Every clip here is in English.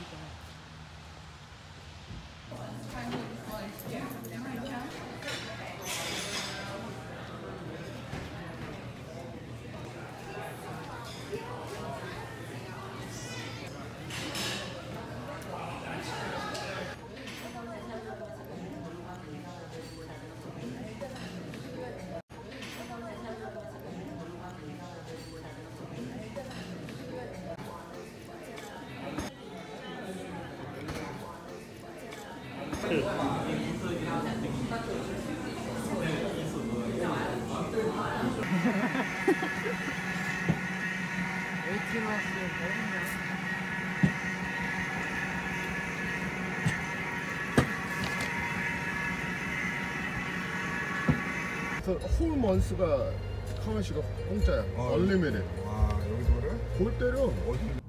feedback. 응. 그 홀먼스가 카와시가 공짜야 아, 얼리미래 와 여기서 그래? 골 때려 어디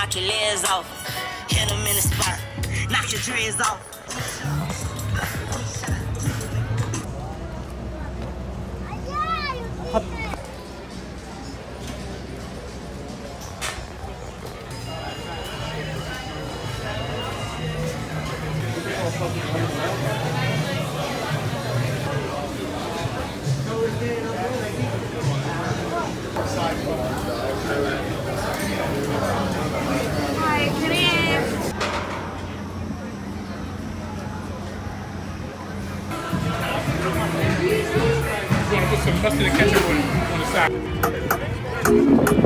knock your legs off. Hit them in the spot, knock your dreads off. to the catcher on, on the side.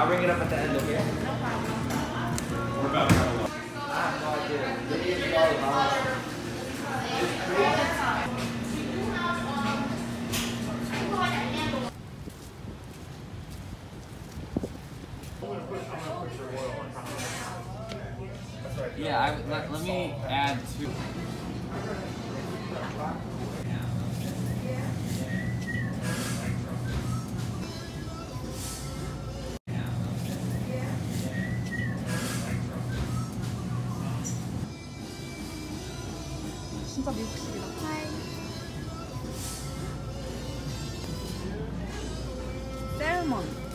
I'll bring it up at the end, okay? No problem. We're about to have a look. I have no idea. Yeah, I, let, let me add two. 진짜 미국식이다. 셀몬.